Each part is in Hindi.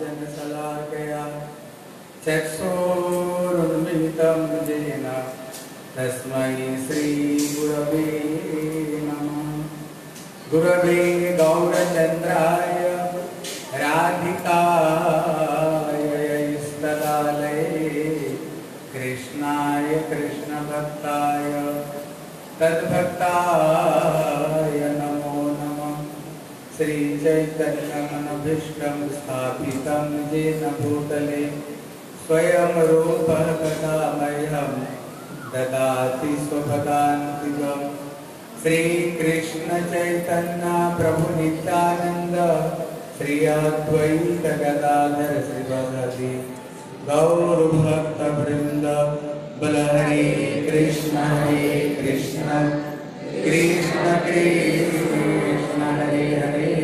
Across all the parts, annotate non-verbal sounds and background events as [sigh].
जनशलाकया चक्षुरुन्मिलितं येन तस्मै श्रीगुरवे नमः। गुरवे गौरचन्द्राय राधिकाय स्तदालये कृष्णाय कृष्णभक्ताय तद्भक्ताय नमो नमः। श्रीचैतन्यमनभीष्टं स्थापितं येन भूतले स्वयं रूपः कदा मह्यं ददाति स्वपदान्तिकम् श्रीकृष्णचैतन्य प्रभुनित्यानन्द श्री अद्वैत गदाधर श्रीवदति गौरभक्तवृन्द बल हरे कृष्ण हरे कृष्ण। कृष्ण कृष्ण, हरे हरे।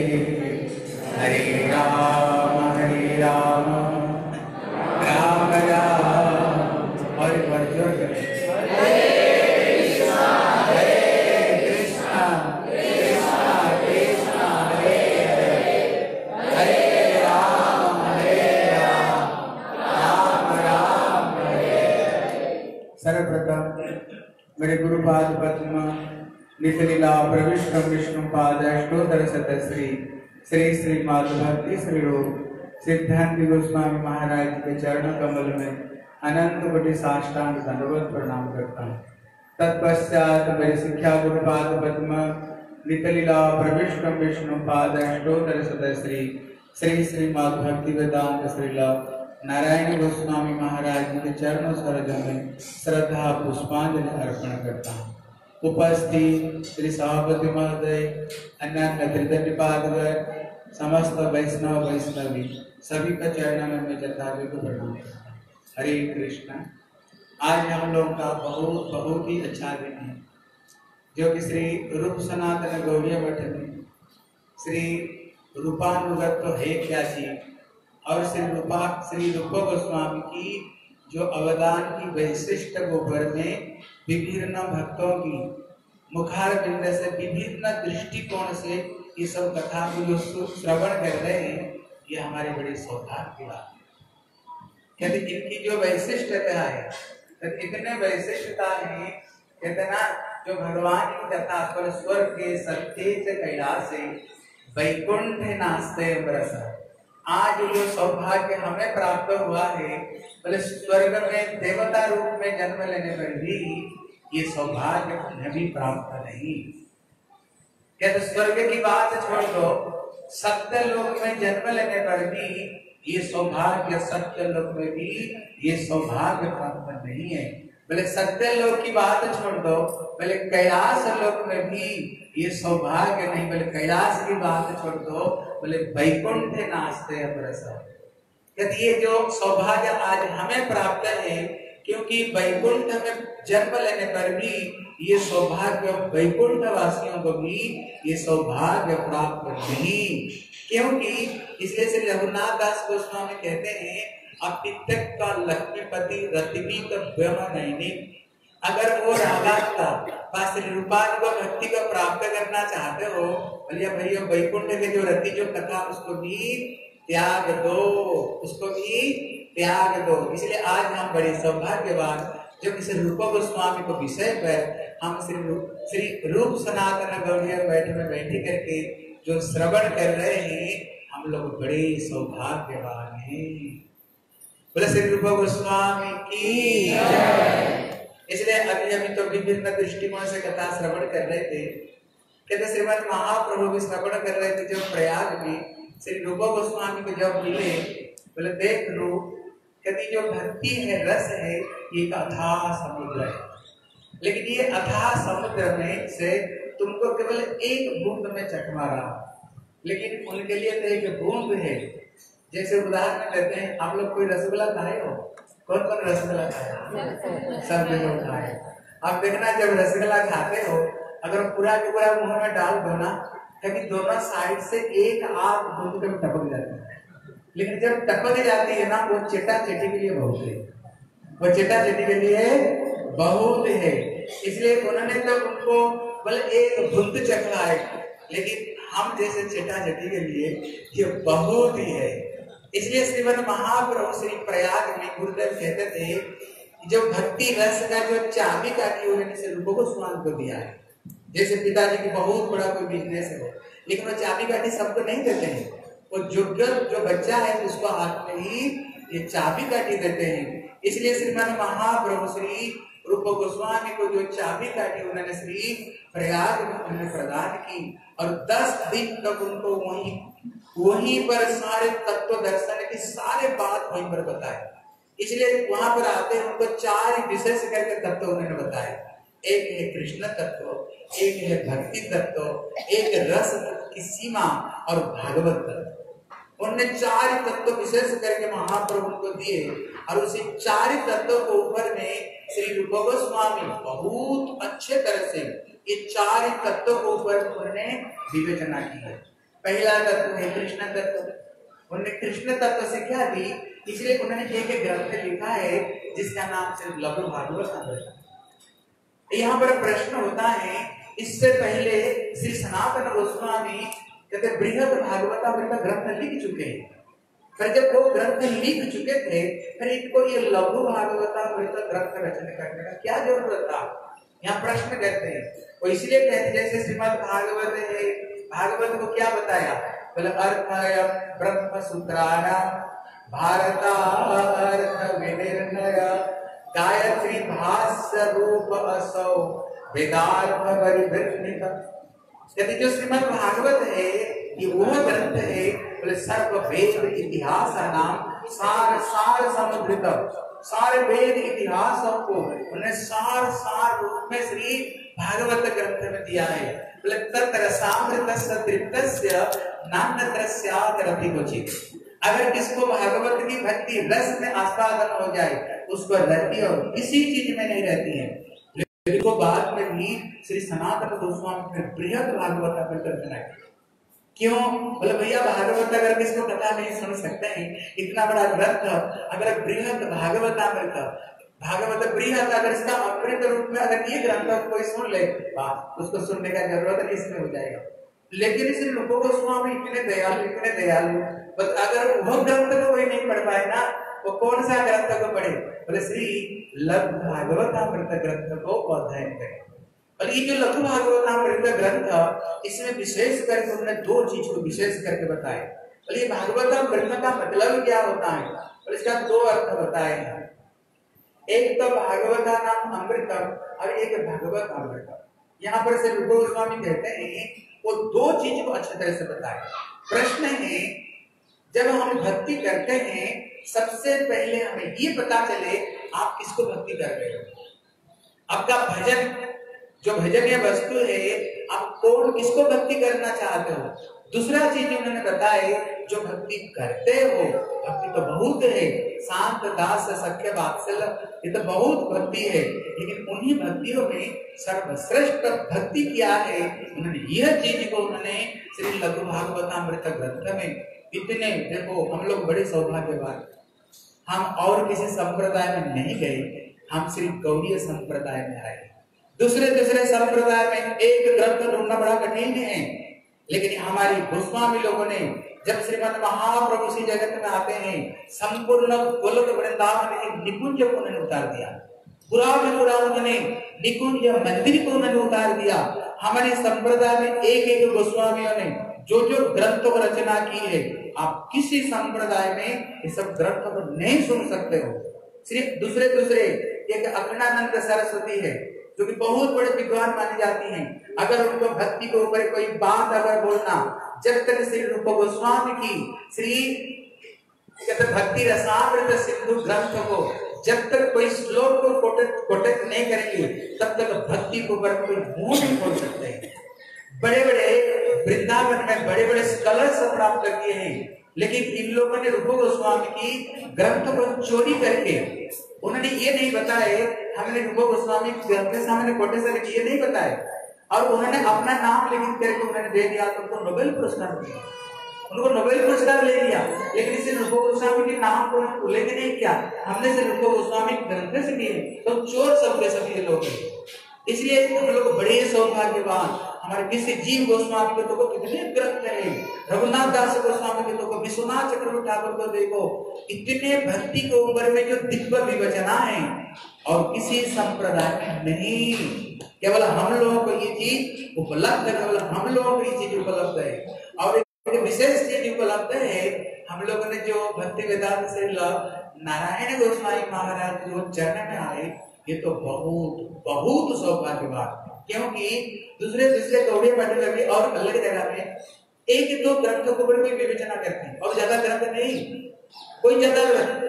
विष्णु पाद अष्टोत्तर शतश्री श्री श्री माधु भक्ति श्री रूप सिद्धांत गोस्वामी महाराज के चरण कमल में अनंत कोटि साष्टांग धन्यवाद प्रणाम करता हूँ। तत्पश्चात मेरे शिक्षा गुरुपाद पद्म, नितलीला प्रविष्ट विष्णु पाद, अष्टोत्तर शतश्री श्री श्री माधु भक्ति वेदांत श्रीला नारायण गोस्वामी महाराज के चरणों सरोज में श्रद्धा, पुष्पांजलि अर्पण करता हूँ। उपस्थित, श्री सभापति महोदय अन्य त्रिदंडपादवर समस्त वैष्णव वैष्णवी, सभी का चरण में जतावे को प्रणाम। हरे कृष्ण। आज हम लोग का बहुत बहुत ही अच्छा दिन है, जो कि श्री रूप सनातन गौरी मठ में, श्री रूपानुगत तो है क्या चीज़ और श्री रूपा, श्री रूप गोस्वामी की जो अवदान की वैशिष्ट गोबर में विभिन्न भक्तों की मुखार बिंद से विभिन्न दृष्टिकोण से ये सब कथा को जो श्रवण कर रहे हैं, ये हमारे बड़े सौभाग्य की बात है। कहते इनकी जो वैशिष्टता है तो इतने वैशिष्टता है, कहते ना, जो भगवान की कथा पर स्वर्ग के सत्य कैलाश से वैकुंठ नास्ते अमरसा आज जो सौभाग्य हमें प्राप्त हुआ है, बोले, स्वर्ग में देवता रूप में जन्म लेने पर भी ये सौभाग्य उन्हें भी प्राप्त नहीं। कहते स्वर्ग की बात छोड़ दो सत्य लोक में जन्म लेने पर भी ये सौभाग्य सत्य लोक में भी ये सौभाग्य प्राप्त नहीं है। बोले सत्य लोक की बात छोड़ दो। बोले कैलाश लोक में भी ये सौभाग्य नहीं। बोले कैलाश की बात छोड़ दो। बोले, वैकुंठ नाचते यदि ये जो सौभाग्य आज हमें प्राप्त है, क्योंकि वैकुंठ में जन्म लेने पर भी ये सौभाग्य वैकुंठ वासियों को भी ये सौभाग्य प्राप्त नहीं। क्योंकि इसलिए श्री रघुनाथ दास गोस्वामी कहते हैं अपितक का लक्ष्मीपति रतिमीत नहीं अगर वो राधा का पास रूपान को भक्ति को प्राप्त करना चाहते हो, भैया भैया, वैकुंठ के जो रति, जो कथा, उसको भी त्याग दो, उसको भी त्याग दो। इसलिए आज हम बड़े सौभाग्यवान, जो किसी रूप गोस्वामी को विषय पर हम श्री श्री रूप सनातन गौरिया बैठ में बैठे करके जो श्रवण कर रहे हैं, हम लोग बड़े सौभाग्यवान हैं। बोले श्री रूप गोस्वामी की इसलिए अभी अभी तो विभिन्न दृष्टिकोण से कथा श्रवण कर रहे थे। कहते श्रीमद महाप्रभु भी श्रवण कर रहे थे जब प्रयाग में श्री रूप गोस्वामी को जब मिले, बोले, देख रूप कहती, जो भक्ति है, रस है, ये अथाह समुद्र है। लेकिन ये अथाह समुद्र में से तुमको केवल एक बूंद में चकमा रहा। लेकिन उनके लिए तो एक बूंद है। जैसे उदाहरण लेते हैं, आप लोग कोई रसगुल्ला खाए हो? कौन कौन रसगुल्ला खाए? सब लोग खाए। आप देखना, जब रसगुल्ला खाते हो, अगर पूरा के पूरा मुँह में डाल दो ना कभी दोनों साइड से एक आग बूंद कभी टपक जाती है। लेकिन जब टपक जाती है ना, वो चेटा चेटी के लिए बहुत है। वो चेटा चेटी के लिए बहुत है। इसलिए उन्होंने तो उनको बोले एक बुद्ध चखला है। लेकिन हम जैसे चेटा चेटी के लिए, ये बहुत ही है। इसलिए श्रीमद महाप्रभु श्री प्रयाग में गुरुदेव कहते थे जो भक्ति रस का जो चाबी काटी उन्होंने से रूप गोस्वामी को दिया है। जैसे पिताजी की बहुत बड़ा कोई बिज़नेस है, लेकिन वो चाबी काटी सबको नहीं देते हैं। वो जो जो बच्चा है, उसको हाथ में ही ये चाबी काटी देते हैं। इसलिए श्रीमान महाप्रभु श्री रूप गोस्वामी को जो चाबी काटी उन्होंने श्री प्रयाग में उन्होंने प्रदान की और दस दिन तक उनको वहीं वहीं पर सारे तत्व दर्शन की सारे बात वहीं पर बताए। इसलिए वहाँ पर आते हैं, उनको चार विशेष करके तत्व उन्होंने बताए। एक है कृष्ण तत्व, एक है भक्ति तत्व, एक रस की सीमा और भागवत तत्व। उन्होंने चार तत्व विशेष करके महाप्रभु को दिए और उसी चार तत्व को ऊपर में श्री रूप गोस्वामी बहुत अच्छे तरह से ये चार तत्व को ऊपर उन्होंने विवेचना की है। पहला तत्व है, कृष्ण तत्व। उन्होंने कृष्ण तत्व से क्या दी? इसलिए उन्होंने एक ग्रंथ लिखा है, जिसका नाम सिर्फ़ लघु भागवत यहाँ पर प्रश्न होता है, इससे पहले श्री सनातन गोस्वामी कहते, बृहद भागवत ग्रंथ लिख चुके हैं। फिर जब वो ग्रंथ लिख चुके थे, फिर इनको ये लघु भागवत ग्रंथ रचना करने का क्या ज़रूरत था? यहाँ प्रश्न कहते हैं। वो इसलिए कहते जैसे श्रीमद भागवत है भागवत को क्या बताया? बोले अर्थ ब्रह्म सूत्रारा भारतार्थ विनिर्णय, गायत्री भाष्य रूप असौ, वेदार्थ परिवृत्निक यदि जो श्रीमद् भागवत है, ये वह ग्रंथ है, बोले सर्व वेद इतिहास नाम सार सार समुद्रित सारे वेद इतिहास को उन्हें सार सार रूप में श्री भागवत ग्रंथ में दिया है। तत्र सामृत तृप्त नान्यत्र स्यात् रतिकोचित अगर किसको भागवत की भक्ति रस में आस्वादन हो जाए, उसको रति और किसी चीज़ में नहीं रहती है। को बाद में भी श्री सनातन गोस्वामी फिर बृहद भागवत अमृत बनाए क्यों? बोले, भैया, भागवत अगर किसको कथा नहीं, सुन सकते हैं। इतना बड़ा ग्रंथ, अगर बृहद भागवत अमृत भागवत बृहद अगर इसका अमृत रूप में अगर ये ग्रंथ कोई सुन ले उसको सुनने का ज़रूरत इसमें हो जाएगा। लेकिन इस लोगों को स्वामी इतने दयालु इतने दयालु, बस अगर वह ग्रंथ को कोई नहीं पढ़ पाए ना वो कौन सा ग्रंथ को पढ़े? बोले, श्री लघु भागवतामृत ग्रंथ को अध्ययन करें। और ये जो लघु भागवतामृत ग्रंथ, इसमें विशेष करके उन्होंने दो चीज़ को विशेष करके बताए और ये भागवतामृत का मतलब क्या होता है? और इसका दो अर्थ बताए हैं। एक तो भागवता नाम अमृतम और एक भागवत अमृतम। यहाँ पर से रूप गोस्वामी कहते हैं, वो दो चीज़ को अच्छी तरह से बताए। प्रश्न है, जब हम भक्ति करते हैं, सबसे पहले हमें ये पता चले, आप किसको भक्ति कर रहे हो? आपका भजन, जो भजन या वस्तु है, आप कौन किसको भक्ति करना चाहते हो? दूसरा चीज़ उन्होंने बताया जो भक्ति करते हो, भक्ति तो बहुत है। शांत, दास, सख्य वात्सल ये तो बहुत भक्ति है। लेकिन उन्हीं भक्तियों में सर्वश्रेष्ठ भक्ति किया है? उन्होंने यह चीज़ को उन्होंने श्री लघु भागवतामृत ग्रंथ में इतने, देखो, हम लोग बड़े सौभाग्यवान। हम और किसी संप्रदाय में नहीं गए, हम श्री गौरी संप्रदाय में आए दूसरे दूसरे संप्रदाय में एक ग्रंथ ढूंढना बड़ा कठिन है। लेकिन हमारी गोस्वामी लोगों ने, जब श्रीमद महाप्रभु श्री जगत में आते हैं, संपूर्ण गोलक वृंदावन के निकुंज को उन्होंने उतार दिया। पूरा पूरा उन्होंने निकुंज मंदिर को उन्होंने उतार दिया। हमारे संप्रदाय में एक एक गोस्वामियों ने जो जो ग्रंथों को रचना की है, आप किसी संप्रदाय में ये सब ग्रंथों को नहीं सुन सकते हो। सिर्फ़ दूसरे दूसरे एक अखंडानंद सरस्वती है जो कि बहुत बड़े विद्वान माने जाती हैं। अगर उनको भक्ति के ऊपर कोई बात अगर बोलना, जब तक श्री रूप गोस्वामी की श्री कहते भक्ति रसामृत सिंधु ग्रंथ को जब तक कोई श्लोक को कोटेट कोटेट नहीं करेंगे, तब तक भक्ति के ऊपर कोई मुँह नहीं खोल सकते। बड़े बड़े वृंदावन में बड़े बड़े स्कलर्स प्राप्त किए हैं। लेकिन इन लोगों ने रूप गोस्वामी की ग्रंथ को चोरी करके, उन्होंने ये नहीं बताया, हमने रूप गोस्वामी ग्रंथ के सामने कोटेशन ये नहीं बताए और उन्होंने अपना नाम लिख करके उन्होंने दे दिया तो उनको नोबेल पुरस्कार दिया उनको नोबेल पुरस्कार ले लिया, लेकिन इसे रूप गोस्वामी के नाम को उल्लेख नहीं किया। हमने से रूप गोस्वामी ग्रंथ से किए तो चोर सब के सभी लोग इसलिए हम लोग बड़े सौभाग्यवान हमारे किसी जीव गोस्वामी के तो को कितने ग्रंथ है रघुनाथ दास गोस्वामी के तो को विश्वनाथ चक्रवर्ती ठाकुर को देखो, इतने भक्ति के उम्र में जो दिव्य विवचना है, और किसी संप्रदाय में नहीं। केवल हम लोगों को ये चीज़ उपलब्ध है, केवल हम लोगों को ये चीज़ उपलब्ध है। और एक विशेष चीज़ उपलब्ध है, हम लोगों ने जो भक्ति वेदांत से नारायण गोस्वामी महाराज जो चरण में आए, ये तो बहुत बहुत सौभाग्य बात क्योंकि दूसरे दूसरे कौड़े बैठे लगे और अलग जगह में एक दो ग्रंथों को भी विवेचना करते हैं। और ज़्यादा ग्रंथ नहीं, कोई ज़्यादा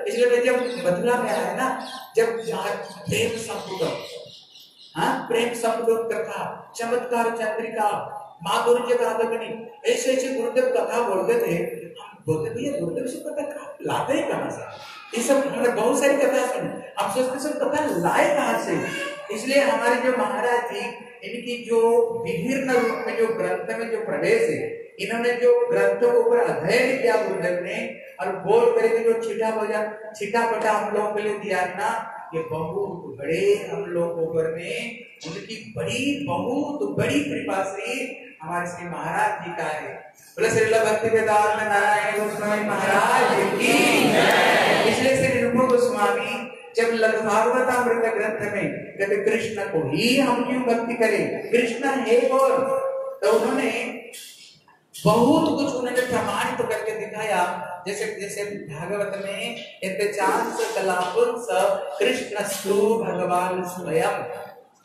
इसलिए जब बदला में आया ना, जब प्रेम संपुटम हाँ प्रेम संपुटम कथा, चमत्कार चंद्रिका, माधुर्य का नहीं ऐसे ऐसे गुरुदेव कथा बोलते थे। हम बोलते थे गुरुदेव से कथा लाते हैं कहाँ से? ये सब हमने बहुत सारी कथा सुनी। अब सोचते सब कथा लाए कहा से? इसलिए हमारे जो महाराज जी, इनकी जो विभिन्न रूप में जो ग्रंथ में जो प्रवेश है, इन्होंने जो ग्रंथों के ऊपर अध्ययन किया गुरुदेव ने, और बोल करके जो छिटा बजा छिटा पटा हम लोगों के लिए दिया ना, ये बहुत बड़े हम लोग ऊपर में उनकी बड़ी, बहुत बड़ी कृपा से हमारे श्री महाराज जी का है। बोले श्री भक्ति वेदांत नारायण गोस्वामी महाराज की इसलिए श्री रूप गोस्वामी जब लगभागवतामृत ग्रंथ में कहते, कृष्ण को ही हम क्यों भक्ति करें? कृष्ण है और। तो उन्होंने बहुत कुछ उन्होंने प्रमाणित करके दिखाया, जैसे जैसे भागवत में कृष्ण स्तु भगवान स्वयं।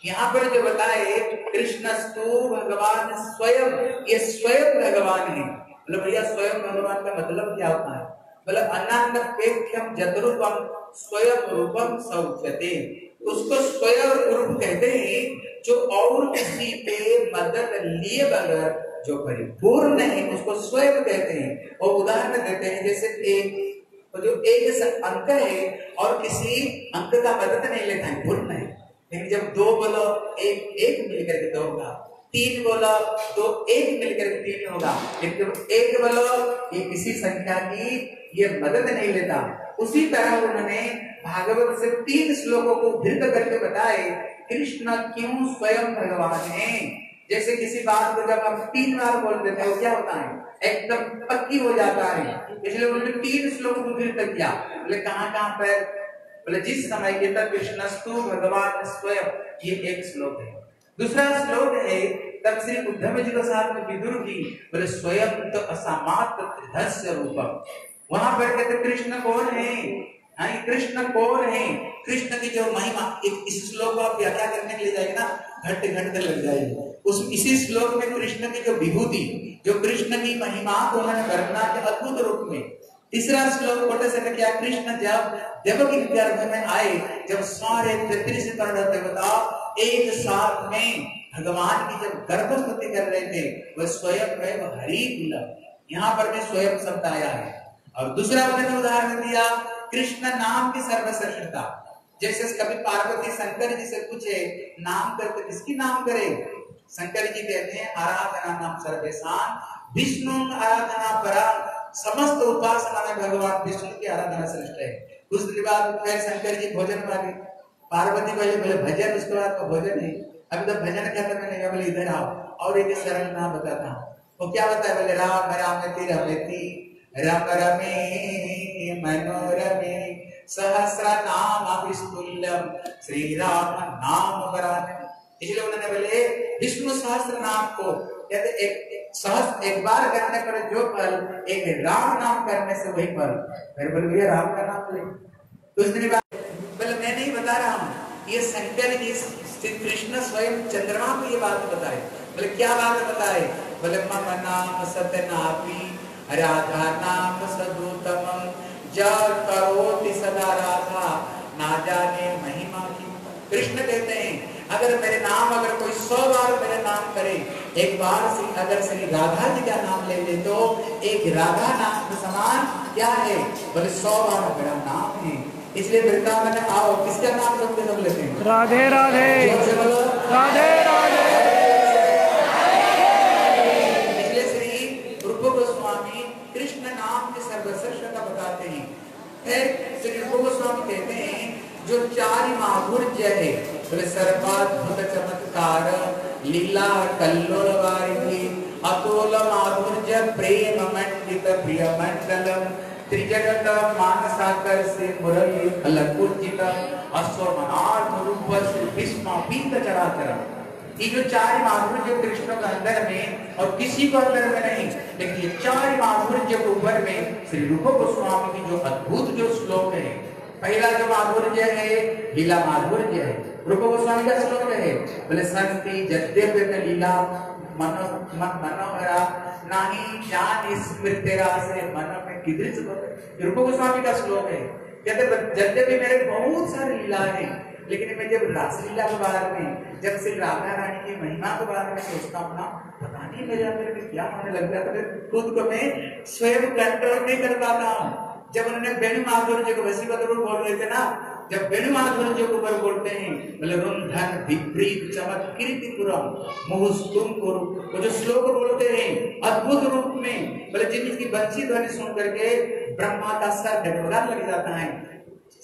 यहाँ पर जो बताए कृष्ण स्तु भगवान स्वयं ये स्वयं भगवान है। मतलब भैया, स्वयं भगवान का मतलब क्या होता है? मतलब अनान्नपेक्षम जतरूपम स्वयं रूपम सौचते उसको स्वयं रूप कहते हैं, जो और किसी पे मदद लिए बगैर, जो परिपूर्ण है उसको स्वयं कहते हैं। और उदाहरण देते हैं, जैसे एक जो एक अंक है, और किसी अंक का मदद नहीं लेता है पूर्ण है लेकिन जब दो बोलो, एक एक मिलकर के दो होगा तीन बोलो तो एक मिलकर तीन होगा। लेकिन एक बोलो, ये किसी संख्या की, ये मदद नहीं लेता। उसी तरह उन्होंने भागवत से तीन श्लोकों को भिन्न करके बताए, कृष्ण क्यों स्वयं भगवान है? जैसे किसी बात को जब हम तीन बार बोल देते हैं क्या होता है? एकदम पक्की हो जाता है। इसलिए उन्होंने तीन श्लोक को तक किया। बोले, कहाँ कहाँ पर? बोले, जिस समय के तक कृष्णस्तु भगवान स्वयं, ये एक श्लोक है। दूसरा श्लोक है तब श्री उद्धव जी के साथ में विदुर की, बोले, स्वयं तो असामात त्रिधस्य रूपम। वहाँ पर कहते कृष्ण कौन है? हाँ कृष्ण कौन है? कृष्ण की जो महिमा एक इस श्लोक को आप व्याख्या करने के लिए जाएँगे ना, घंटे घंटे लग जाएगी उस, इसी श्लोक में कृष्ण की जो विभूति, जो कृष्ण की महिमा को उन्होंने वर्णना के अद्भुत रूप में। तीसरा श्लोक पढ़ने से क्या कृष्ण जब देवकी गर्भ में आए, जब सारे तैतीस करोड़ देवता एक साथ में भगवान की जब गर्भ स्तुति कर रहे थे, वह स्वयं वह हरि यहाँ पर भी स्वयं शब्द आया है। और दूसरा उन्होंने उदाहरण दिया, कृष्ण नाम की सर्वश्रेष्ठता। जैसे कभी पार्वती शंकर जी से पूछे, नाम करते किसकी नाम करे? शंकर जी कहते हैं, आराधना नाम सर्वेशान विष्णु आराधना परा। समस्त उपासना में भगवान विष्णु की आराधना श्रेष्ठ है। कुछ दिन बाद फिर शंकर जी भोजन मांगे। पार्वती को बोले, भजन? उसके बाद तो भोजन है अभी तो भजन खत्म नहीं बोले, इधर आओ। और एक सरल नाम बताता हूँ। वो क्या बताया? बोले, राम राम रमेती रम रमे मनोरमे, सहस्र नाम विस्तुल्यम श्री राम नाम वरान इसलिए उन्होंने बोले, विष्णु सहस्त्र नाम को, कहते, एक सहस्त्र एक बार करने पर जो फल, एक राम नाम करने से वही फल। फिर बोल, भैया, राम का नाम ले। कुछ दिन बाद बोले मैं नहीं बता रहा हूँ ये शंकर जी श्री कृष्ण स्वयं चंद्रमा को ये बात बताए। बोले, क्या बात बताए? बोले, मम नाम सत्यनापी राधा नाम सदूतम करोति सदा राधा, ना जाने महिमा की। कृष्ण कहते हैं, अगर मेरे नाम, अगर कोई सौ बार मेरे नाम करे, एक बार से अगर श्री राधा जी का नाम ले ले तो एक राधा नाम समान क्या है? बोले, सौ बार मेरा नाम है। इसलिए वृंदावन आओ किसका नाम सबके सब लेते हैं। राधे राधे। राधे राधे। इसलिए श्री रूप गोस्वामी कृष्ण नाम के सर्वश्रेष्ठता बताते हैं। फिर श्री रूप गोस्वामी कहते हैं जो चार माधुर्य है बोले सर्वाद्भुत चमत्कार लीला कल्लोल वारिधि अतोल माधुर्य प्रेम मंडित प्रिय मंडलम त्रिजगत मानसाकर से मुरली फलकुर्जित अश्वमनार्थ रूप श्री भीष्म पीत चराचरम ये जो चार माधुर्य कृष्ण के अंदर में और किसी को अंदर में नहीं लेकिन ये चार माधुर्य के ऊपर में श्री रूप गोस्वामी की जो अद्भुत जो श्लोक है पहला जो माधुर्य है लीला माधुर्य है रूप गोस्वामी का श्लोक है बोले संति जद्यप लीला मनो मन मनोहरा नाही ज्ञान स्मृतिरा से मन में किदृश रूप गोस्वामी का श्लोक है। कहते जद्यपि मेरे बहुत सारी लीला है, लेकिन मैं जब रासलीला के बारे में, जब श्री राधा रानी की महिमा के बारे में सोचता हूँ ना, पता नहीं मेरे अंदर में क्या होने लग जाता है खुद को मैं स्वयं कंट्रोल नहीं कर पाता। जब उन्होंने बेनी माधुर जी को वैसी बोल रहे थे ना जब वेणु माधुर्य के ऊपर बोलते हैं, बोले रुंधन विपरीत चमक कीर्तिपुरम, मुहुस्तुम कुरु। वो जो श्लोक बोलते हैं, अद्भुत रूप में, बोले जिनकी बंसी ध्वनि सुन करके ब्रह्मा का सर डगमगाने लग जाता है,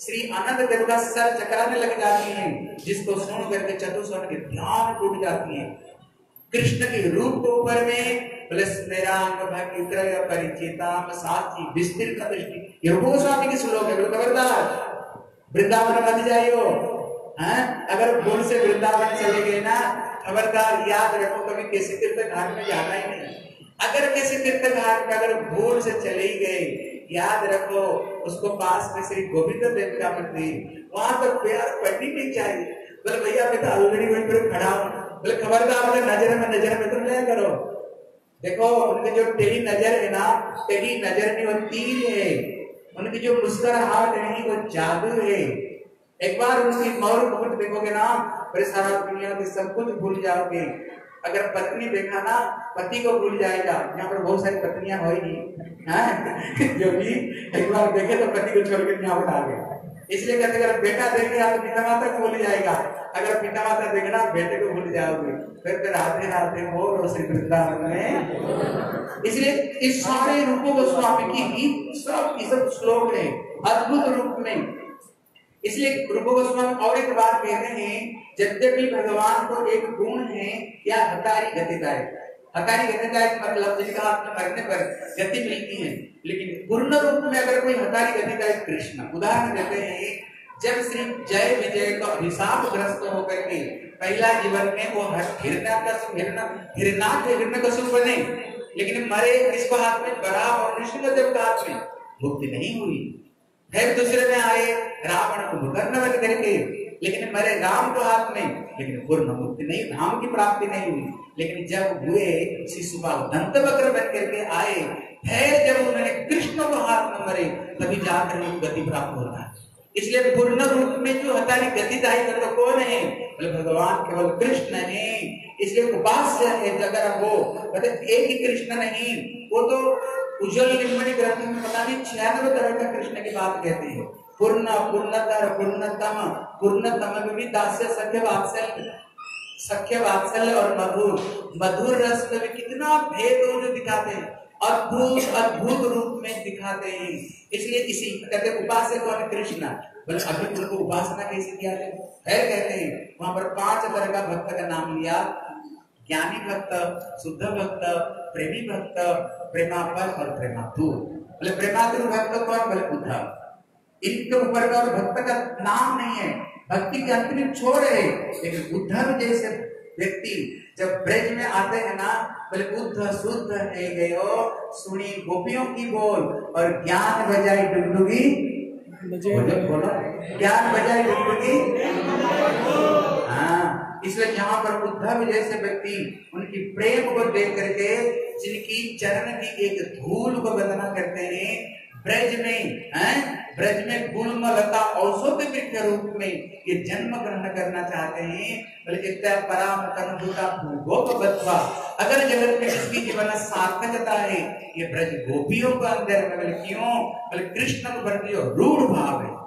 श्री आनंद देव का सर चकराने लग जाती हैं, जिसको सुन करके चतुस्वर के ध्यान टूट जाती है। कृष्ण के रूप के ऊपर में परिचिता साची विस्तृत दृष्टि। ये रूप के श्लोक है, बोलो, खबरदार। वृंदावन मत जाइयो। हैं? अगर भूल से वृंदावन चले गए ना, खबरदार, याद रखो, कभी किसी तीर्थ घाट में जाना ही नहीं। अगर किसी तीर्थ घाट में अगर भूल से चले ही गए, याद रखो, उसको पास में श्री गोविंद देव का मंदिर, वहाँ तो प्यार पड़नी नहीं चाहिए। बोले, भैया, मैं तो ऑलरेडी वहीं पर खड़ा हूँ। बोले, खबरदार बोले नज़र में नज़र में तुम ले करो। देखो, उनके जो टेढ़ी नज़र है ना, टेढ़ी नज़र नहीं, वो तीर है। उनकी जो मुस्कुराहट है वो जादू है। एक बार उनकी मौर मुहूर्त देखोगे ना फिर सारा दुनिया की सब कुछ भूल जाओगे। अगर पत्नी देखा ना, पति को भूल जाएगा। यहाँ पर बहुत सारी पत्नियाँ होगी ही [laughs] जो भी एक बार देखे तो पति को छोड़कर यहाँ पर आ गए इसलिए कहते अगर बेटा देखेगा तो पिता माता को भूल जाएगा। अगर पिता माता देखना बेटे को भूल जाओगे। फिर फिर राधे राधे बोल श्री वृंदावन में। इसलिए इस सारे रूपों को स्वामी की ही सब ये सब श्लोक है। अद्भुत रूप में। इसलिए रूप गोस्वामी और एक बात कहते हैं यद्यपि भगवान को एक गुण है, या हतारी गतिता है हतारी गतिता एक मतलब जिसका आपने मरने पर गति मिलती है। लेकिन पूर्ण रूप में अगर कोई हतारी गतिता है कृष्ण। उदाहरण देते हैं, जब श्री जय विजय का अभिशाप ग्रस्त होकर के पहला जीवन में वो हिरणा का हिरणा हिरणा के हिरण कसूर बने। लेकिन मरे किसको हाथ में? बड़ा और नृसिंहदेव का हाथ में मुक्ति नहीं हुई। फिर दूसरे में आए रावण को मुकर्ण करके, लेकिन मरे राम को हाथ में लेकिन पूर्ण मुक्ति नहीं धाम की प्राप्ति नहीं हुई। लेकिन जब हुए शिशुपाल दंत वक्र बन करके आए, फिर जब उन्होंने कृष्ण को हाथ में मरे, तभी जाकर गति प्राप्त होता है। इसलिए पूर्ण रूप में जो हतारी गति दाई तो कौन है? बोले, भगवान केवल कृष्ण है। इसलिए उपास्य है अगर वो कहते एक ही कृष्ण नहीं, वो तो उज्जवल लिंबड़ी ग्रंथ में पता नहीं छियानवे तरह का कृष्ण की बात कहते हैं। पूर्ण पूर्णतर पूर्णतम पूर्णतम में भी दास्य, सख्य वात्सल्य सख्य वात्सल्य और मधुर। मधुर रस में भी कितना भेद जो दिखाते हैं, अद्भुत अद्भुत रूप में दिखाते हैं। इसलिए इसी कहते उपास्य कौन कृष्ण। बोले, अभी उनको उपासना कैसे किया जाए फिर कहते हैं, वहाँ पर पाँच तरह का भक्त का नाम लिया। ज्ञानी भक्त, शुद्ध भक्त, प्रेमी भक्त प्रेमापर और प्रेमातुर। बोले, प्रेमातुर भक्त कौन? बोले उद्धव इनके ऊपर का और भक्त का नाम नहीं है। भक्ति के अंतिम छोड़ है। लेकिन उद्धव जैसे व्यक्ति जब ब्रज में आते हैं ना बोले बुद्ध शुद्ध है गयो सुनी गोपियों की बोल और ज्ञान बजाई डुगडुगी। बोलो ज्ञान बजाई डुगडुगी। हाँ इसलिए यहाँ पर उद्धव जैसे व्यक्ति उनकी प्रेम को देख करके जिनकी चरण की एक धूल को बदना करते हैं ब्रज में, हैं? ब्रज में गुलम लता औषध वृक्ष रूप में ये जन्म ग्रहण करना चाहते हैं। बोले इत्या पराम तनुता गोप बत्वा। अगर जगत में इसकी जीवन सार्थकता है, ये ब्रज गोपियों का अंदर में बोले, क्यों? बोले, कृष्ण प्रति रूढ़ भाव है।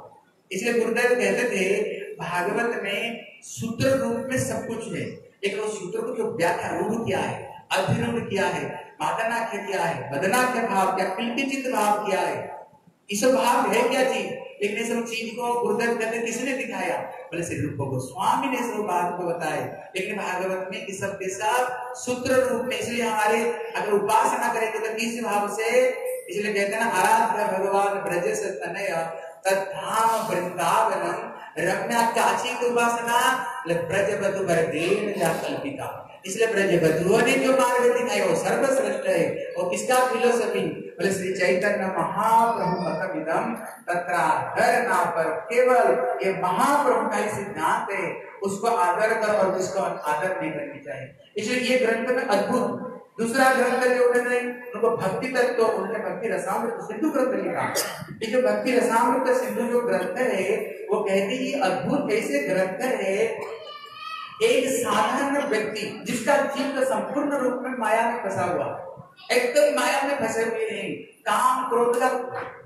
इसलिए गुरुदेव कहते थे, भागवत में सूत्र रूप में सब कुछ है। लेकिन उस सूत्र को जो व्याख्या रूढ़ किया है अध्ययन किया है मादनाख्य किया है? बदनाख्य भाव क्या? किलकिचित भाव किया है? इस भाव है क्या जी? लेकिन सब चीज़ को गुरुदेव कहते किसने दिखाया? बोले, श्री रूप गोस्वामी ने सब बात को बताए लेकिन भागवत में इस सब के सब सूत्र रूप में, इसलिए हमारे अगर उपासना करेंगे तो किस भाव से, इसलिए कहते हैं ना, आराध्य भगवान ब्रज से तनय तद्धाम वृंदावनम रम्या काची की उपासना ब्रज बधु देन जा कल्पिता। इसलिए ब्रज बधुओं ने जो मार्ग दिखाया वो सर्वश्रेष्ठ है। और किसका फिलोसफी बोले, श्री चैतन्य महाप्रभु मतमिदम तथा हर ना पर केवल ये महाप्रभु का ही सिद्धांत है। उसको आदर कर और उसको आदर नहीं करनी चाहिए। इसलिए ये ग्रंथ में अद्भुत दूसरा ग्रंथ जो उन्होंने उनको भक्ति तत्व तो उन्होंने भक्ति रसामृत सिंधु ग्रंथ लिखा। ये जो भक्ति रसामृत सिंधु जो ग्रंथ है, वो कहते हैं अद्भुत ऐसे ग्रंथ है, एक साधारण व्यक्ति जिसका जीव संपूर्ण रूप में माया में फंसा हुआ एकदम माया में फंसे हुए नहीं, काम, क्रोध का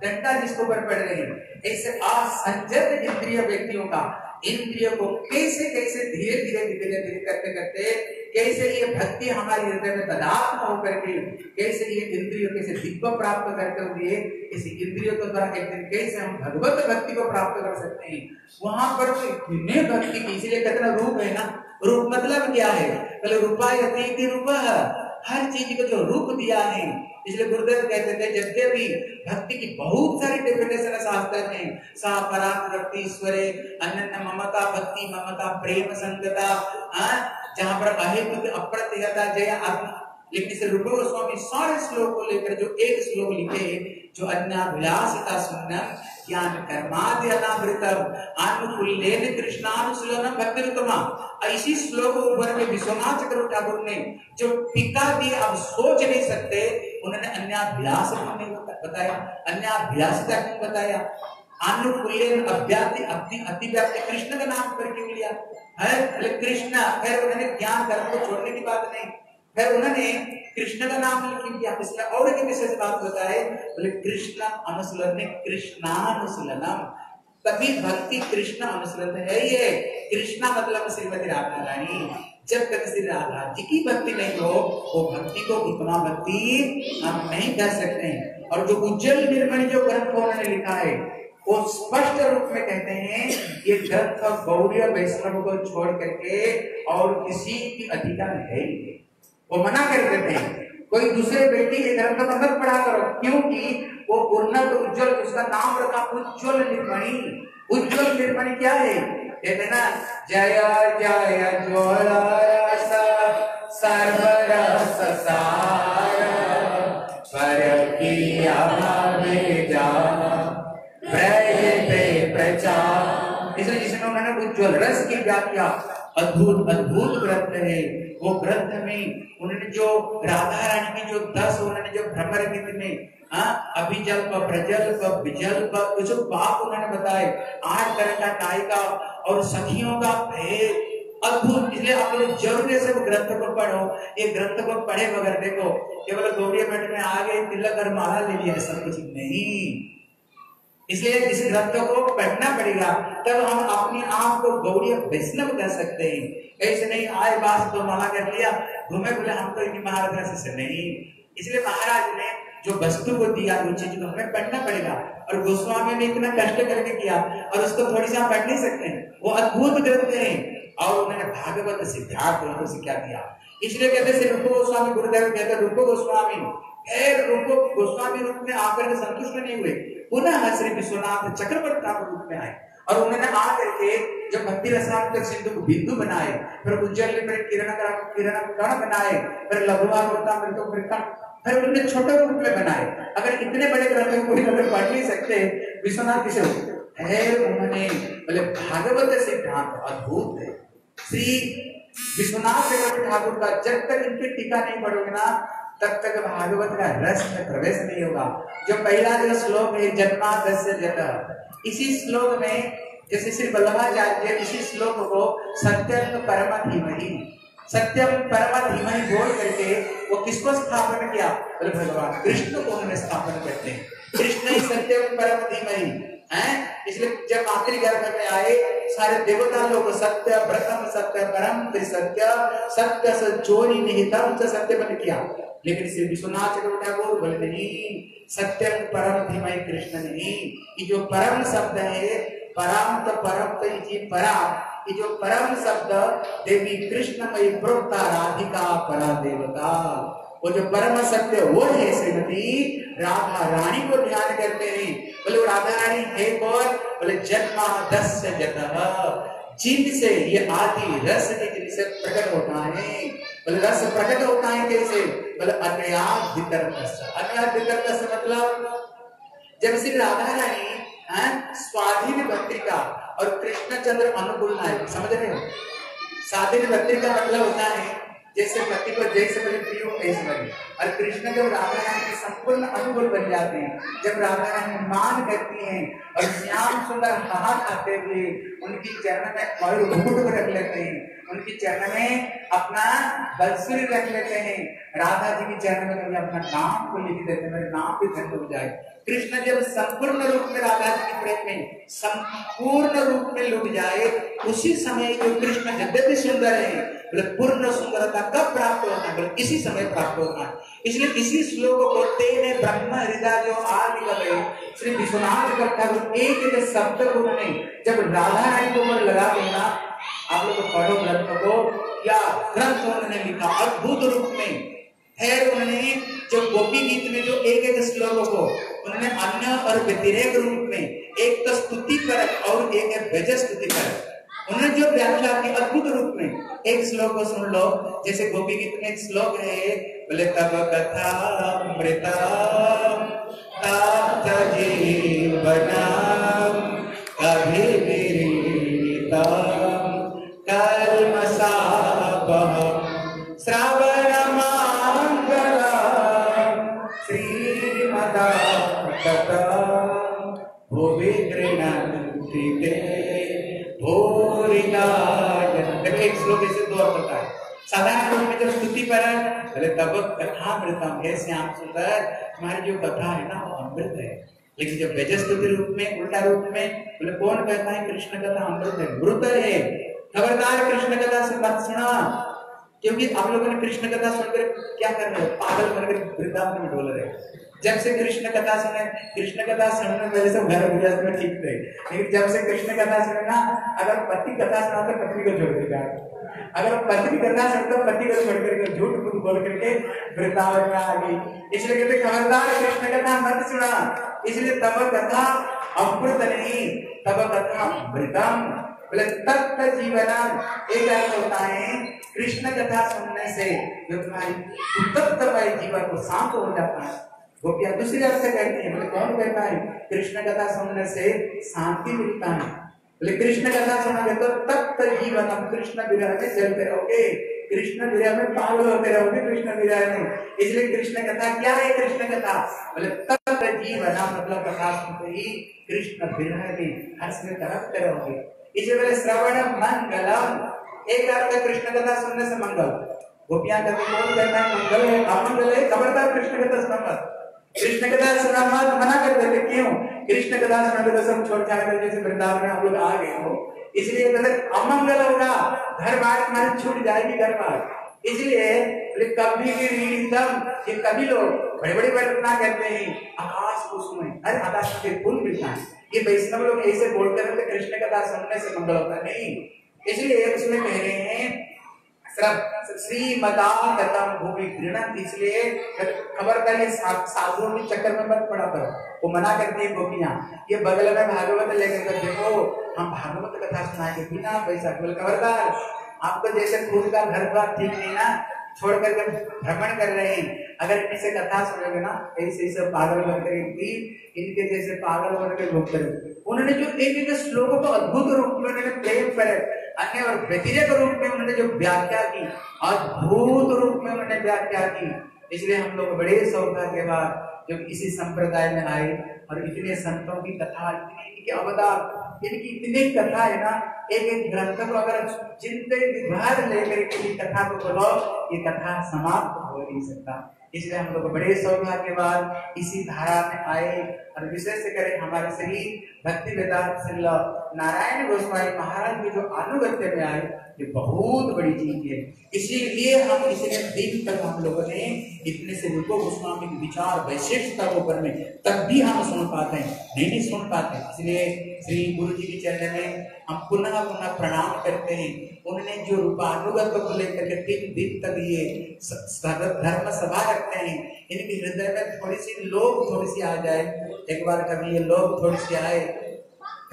डंडा जिसको ऊपर पड़ रही ऐसे असंजत इंद्रिय व्यक्तियों का, इंद्रिय को कैसे कैसे धीरे धीरे धीरे धीरे करते करते कैसे ये भक्ति हमारे हृदय में तदात्म होकर के कैसे ये इंद्रियों कैसे दिव्य प्राप्त करते हुए इस इंद्रियों के द्वारा एक दिन कैसे हम भगवत भक्ति को प्राप्त कर सकते हैं? वहाँ पर तो इतने भक्ति की, इसीलिए कहते ना रूप है ना? रूप मतलब क्या है? पहले रूपा यथी रूप हर चीज़ को जो रूप दिया है, इसलिए गुरुदेव कहते थे जब भी भक्ति की बहुत सारी डेफिनेशन शास्त्र में सा पराम ईश्वरे अन्य ममता, भक्ति, ममता, प्रेम, संगता जहाँ पर अहेतु अप्रत्यता जय आत्मा लेकिन इसे रूप गोस्वामी सारे श्लोक को लेकर जो एक श्लोक लिखे, जो अन्याभिलाषिता सुन्नम ज्ञान कर्मादि अनावृतम अनुकूलेन कृष्णानुशीलनम भक्तिरुतमा। ऐसी श्लोक ऊपर में विश्वनाथ चक्र ठाकुर ने जो टीका दी अब सोच नहीं सकते, उन्होंने अन्याभिलाष हमें बताया। अन्याभिलाषिता क्यों बताया। अनुकूलेन अभ्याति अति अतिव्याप्ति कृष्ण का नाम पर क्यों लिया? कृष्ण, फिर उन्होंने ज्ञान कर्म को छोड़ने की बात नहीं। फिर उन्होंने कृष्ण का नाम क्यों किया इसमें और एक विशेष बात होता है, बोले, कृष्ण अनुसलन कृष्णानुसलनम तभी भक्ति कृष्ण अनुसलन है ये। कृष्णा मतलब श्रीमती राधा रानी जब तक श्री राधा जी की भक्ति नहीं हो, वो भक्ति को उतना भक्ति हम नहीं कर सकते। और जो उज्जवल निर्मणि, जो ग्रंथ उन्होंने लिखा है वो स्पष्ट रूप में कहते हैं ये ग्रंथ गौरी वैष्णव को छोड़ करके और किसी की अधिकार है ही वो मना कर देते हैं, कोई दूसरे बेटी के ग्रंथ को मत पढ़ा करो। क्योंकि वो उन्नत, उज्जवल, उसका नाम रखा उज्जवल निर्मणि। उज्जवल निर्मणि क्या है? कहते ना, जय जय, ज्वल सर्वरस, सार, पर किया भेजा प्रचार इसलिए जिसमें उन्होंने उज्ज्वल रस की व्याख्या, अद्भुत अद्भुत ग्रंथ है। वो ग्रंथ में उन्होंने जो राधा रानी की जो दस, उन्होंने जो भ्रमर गीत में अभिजल्प, प्रजल्प, विजल्प जो बाप उन्होंने बताए। आठ तरह का नायिका और सखियों का भेद। अद्भुत, इसलिए आप लोग ज़रूर ऐसे ग्रंथ को पढ़ो। ये ग्रंथ को पढ़े बगैर देखो, केवल गौरी मठ में आ गए, तिलक और माला ले लिया, सब कुछ नहीं। इसलिए इस ग्रंथ को पढ़ना पड़ेगा, तब हम अपने आप को गौड़ी वैष्णव कर सकते हैं। ऐसे नहीं, आए बात तो माला कर लिया, घूमे बोले, हम तो इन्हीं महाराज से नहीं। इसलिए महाराज ने जो वस्तु को दिया वो चीज़ को हमें पढ़ना पड़ेगा। और गोस्वामी ने इतना कष्ट करके किया, और उसको थोड़ी सी हम पढ़ नहीं सकते वो अद्भुत ग्रंथ है। और उन्होंने भागवत सिद्धार्थ उनको सिखा दिया इसलिए कहते रूप गोस्वामी, गुरुदेव कहते रूप गोस्वामी। रूप गोस्वामी रूप में आकर संतुष्ट नहीं हुए। पुनः श्री विश्वनाथ चक्रवर्ती ठाकुर रूप में आए और उन्होंने आ करके जब भक्ति रसायन सिंधु को बिंदु बनाए, फिर उज्जैन में किरण किरण कण बनाए, फिर लघुआ होता, फिर तो फिर फिर उन्होंने छोटे रूप में बनाए। अगर इतने बड़े ग्रंथ को कोई अगर पढ़ नहीं सकते, विश्वनाथ किसे है उन्होंने, बोले, भागवत सिद्धांत अद्भुत है। श्री विश्वनाथ ठाकुर का जब तक इनकी टीका नहीं पढ़ोगे ना तब तक भागवत का रस में प्रवेश नहीं होगा जो पहला जो श्लोक है, जन्मा दस्य जट इसी श्लोक में जैसे श्री वल्लभाचार्य इसी श्लोक को सत्यम परम धीमहि सत्यम परम धीमहि बोल करके वो किसको स्थापन किया? बोले भगवान कृष्ण को उन्होंने स्थापन करते हैं। कृष्ण ही सत्यम परम धीमहि हैं। इसलिए जब आखिरी गर्भ में आए, सारे देवता लोग सत्य, प्रथम सत्य, परम सत्य सत्य से चोरी निहितम सत्य बन किया। लेकिन श्री विश्वनाथ चक्रवर्ती ठाकुर बोले, नहीं सत्यम परम धीमय कृष्ण नहीं ये जो परम शब्द है परम तो परम तो ये परम ये जो परम शब्द, देवी कृष्णमयी प्रोक्ता राधिका परा देवता वो जो परम सत्य, वो है श्रीमती राधा रानी को ध्यान करते हैं। बोले राधा रानी, है कौन? बोले जन्मा दस जत जिनसे ये आदि रस जिनसे प्रकट होता है बोले, रस प्रकट होता है कैसे? बोले अन्याद अन्याद मतलब जब श्री राधा रानी स्वाधीन भक्तिका और कृष्णचंद्र अनुकूल नायक समझ रहे हो? स्वाधीन भक्ति का मतलब होता है, जैसे पति को जैसे बने प्रियो, ऐसे बने। और कृष्ण जब राधा के संपूर्ण अनुकूल बन जाते हैं, जब राधा मान करती हैं और श्याम सुंदर हाथ आते हुए उनकी चरण में मयूर मुकुट रख लेते हैं, उनकी चरण में अपना बंसुरी रख लेते हैं। राधा जी की चरण में कभी अपना नाम को लिख देते मेरे नाम भी धन्य हो जाए। कृष्ण जब संपूर्ण रूप में राधा जी के प्रेम में संपूर्ण रूप में लुट जाए, उसी समय जो कृष्ण यद्यपि सुंदर है, बोले, पूर्ण सुंदरता कब प्राप्त होता है बोले, इसी समय प्राप्त होता है इसलिए इसी श्लोक को तेने ब्रह्म हृदय जो आदि लगे श्री विश्वनाथ करता है एक एक शब्द को उन्होंने जब राधा रानी को ऊपर लगा देना, आप लोग पढ़ो ग्रंथ को क्या ग्रंथ उन्होंने लिखा, अद्भुत रूप में। फिर उन्होंने जो गोपी गीत में जो एक एक श्लोक को, उन्होंने अन्य और व्यतिरेक रूप में एक तो स्तुति पर और एक है व्यज स्तुति पर उन्होंने जो व्याख्या की अद्भुत रूप में, एक श्लोक को सुन लो, जैसे गोपी गीत में एक श्लोक है बोले तब कथा मृता जीवना अभिविरीता कल्मसापः श्रावण मंगला श्रीमदा कथा भुवि गृह्णन्ति ते भूरिदा एक श्लोक ऐसे दो होता है साधारण रूप में जब स्तुति पर बोले तब कथा मृतम है। श्याम सुंदर, तुम्हारी जो कथा है ना, वो अमृत है। लेकिन जब व्यजस्तुति रूप में, उल्टा रूप में, बोले, कौन कहता है कृष्ण कथा अमृत है? मृत है। खबरदार कृष्ण कथा से मत सुना। क्योंकि आप लोगों ने कृष्ण कथा सुनकर क्या कर रहे हो? पागल बनकर वृद्धावन में डोल रहे जब से कृष्ण कथा सुने, कृष्ण कथा सुनने वजह से घर गृहस्थ में ठीक थे। लेकिन जब से कृष्ण कथा सुने ना, अगर पति कथा सुना तो पत्नी को छोड़ देगा। अगर पत्नी कथा सुनता तो पति को छोड़ करके झूठ फूट बोल करके वृद्धावन में आ गई। इसलिए कहते खबरदार कृष्ण कथा मत सुना। इसलिए तब कथा अमृत नहीं, तब कथा मृतम बोले, तत्त जीवना एक अर्थ होता है? कृष्ण कथा सुनने से जो तुम्हारी तत्तमय जीवन को शांत हो जाता है। गोपियाँ दूसरी अर्थ कहती है कौन कहता है? कृष्ण कथा सुनने से शांति मिलता है। कृष्ण कथा सुनोगे तो तत्त जीवन हम कृष्ण विरह में चलते रहोगे। कृष्ण विरह में पागल होते रहोगे कृष्ण विरह में। इसलिए कृष्ण कथा, क्या है कृष्ण कथा? बोले तत्त जीवन मतलब कथा सुनते ही कृष्ण विरह में हर्ष में तरफते रहोगे। इसी वेले श्रवण मंगलम। एक अर्थ कृष्ण कथा सुनने से मंगल। गोपियाँ कहते कौन कहता है मंगल है, अमंगल है, खबरदार कृष्ण कथा सुना कृष्ण कथा सुना मत, मना कर देते, क्यों? कृष्ण कथा सुना तो सब छोड़ छाड़ कर जैसे वृंदावन में आप लोग आ गए हो। इसलिए कहते अमंगल होगा, घर बार तुम्हारी छूट जाएगी, घर बार। इसलिए कभी भी रीतम ये कभी लोग बड़े बड़े कल्पना करते हैं, आकाश को सुने। अरे, आकाश के फूल मिलता है। ये वैष्णव लोग ऐसे बोलते रहते, कृष्ण कथा सुनने से मंगल होता नहीं। इसलिए उसमें कह रहे हैं इसलिए साधुओं के चक्कर में मत पड़ा करो। वो मना करती है ये बगल में भागवत लेकर कर देखो, हम भागवत कथा सुनाएँगे बिना पैसा केवल खबरदार, आपको जैसे खुद का घर द्वार ठीक नहीं ना छोड़ करके भ्रमण कर रहे हैं। अगर इनसे कथा सुनोगे ना, ऐसे ऐसे पागल इनकी जैसे पागल घूमते उन्होंने जो एक एक श्लोकों को अद्भुत रूप में उन्होंने प्रेम पर अन्य और व्यतिरेक रूप में उन्होंने जो व्याख्या की, अद्भुत रूप में उन्होंने व्याख्या की। इसलिए हम लोग बड़े सौभाग्य बाद जब इसी संप्रदाय में आए और इतने संतों की कथा, इतनी अवतार, इनकी इतनी कथा है ना एक एक ग्रंथ को अगर ज़िंदगी भर लेकर के कथा को बोलो, ये कथा समाप्त हो नहीं सकता। इसलिए हम लोग बड़े सौभाग्य बाद इसी धारा में आए और विशेष करें हमारे सही भक्ति वेदांत नारायण गोस्वामी महाराज की जो अनुगत्य में आए ये बहुत बड़ी चीज़ है। इसीलिए हम इतने दिन तक हम लोगों ने इतने से रूपो गोस्वामी के विचार, वैशिष्टता को ऊपर में, तब भी हम सुन पाते हैं। नहीं नहीं सुन पाते। इसलिए श्री गुरु जी के चरण में हम पुनः पुनः प्रणाम करते हैं। उन्होंने जो रूपानुगत को लेकर के तीन दिन तक ये धर्म सभा रखते हैं, इनके हृदय में थोड़ी सी लोग थोड़ी सी आ जाए। एक बार कभी ये लोग थोड़ी सी आए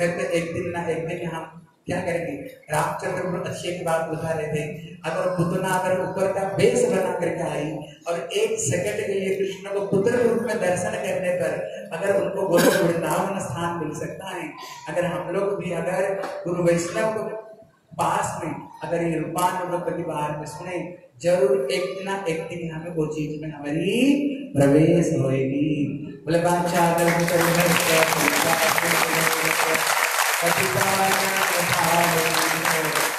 फिर तो एक दिन ना एक दिन हम क्या करेंगे? रामचंद्र बहुत अच्छे की बात बता रहे थे, अगर पुतना अगर ऊपर का बेस बना करके आई और एक सेकंड के लिए कृष्ण को पुत्र रूप में दर्शन करने पर अगर उनको गोलोक वृंदावन स्थान मिल सकता है, अगर हम लोग भी अगर गुरु वैष्णव को पास में अगर ये रूपानुगत बाहर में सुने, ज़रूर एक ना एक दिन हमें वो चीज़ में हमारी प्रवेश होएगी। बोले, बादशाह अगर हम करें हर क्या